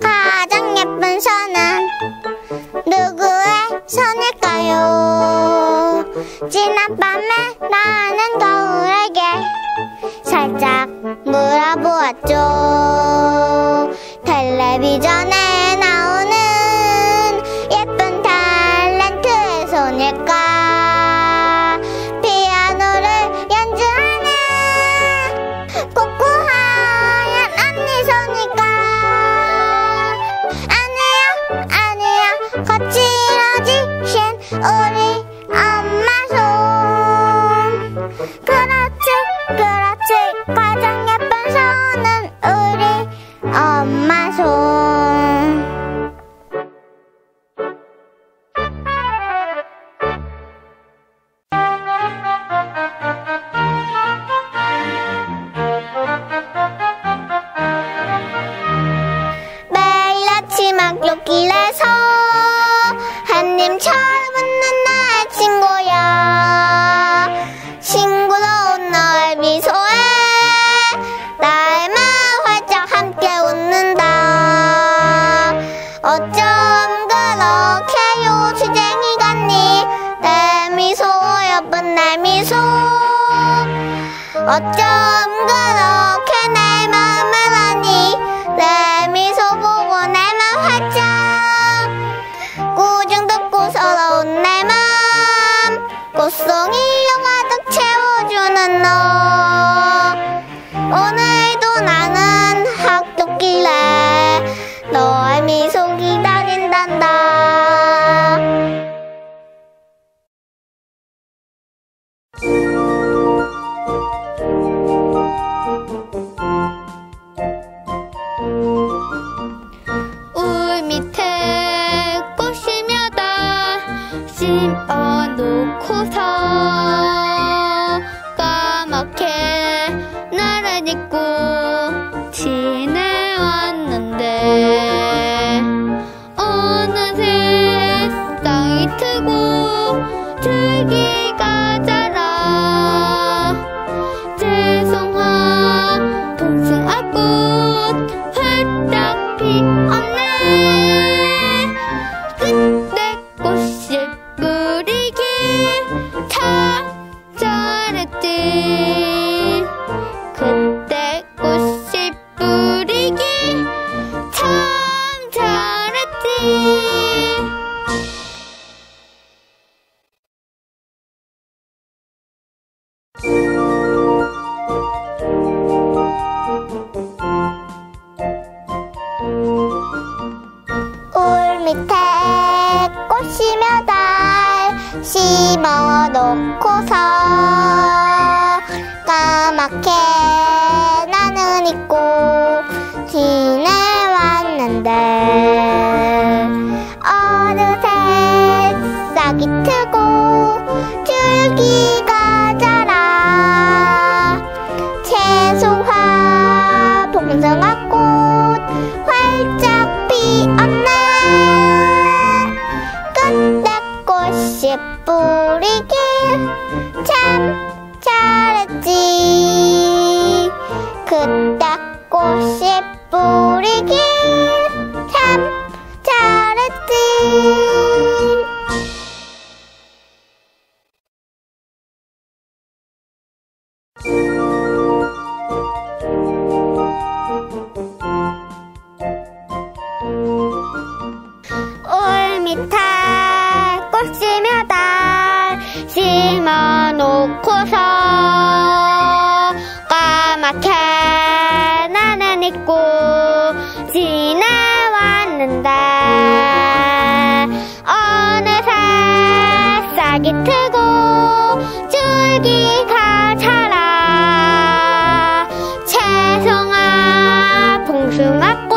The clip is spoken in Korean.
가장 예쁜 선은 누구의 선일까요? 지난 밤에 나는 거울에게 살짝 물어보았죠. Oh 어쩜 그렇게 내 맘을 밑에 꽃이며 달 심어 놓고서 참 잘했지 그따 꽃이 뿌리길 참 잘했지 Thank you. 믿고 지나왔는데 어느새 싹이 트고 줄기가 자라 채송아 봉숭아 꽃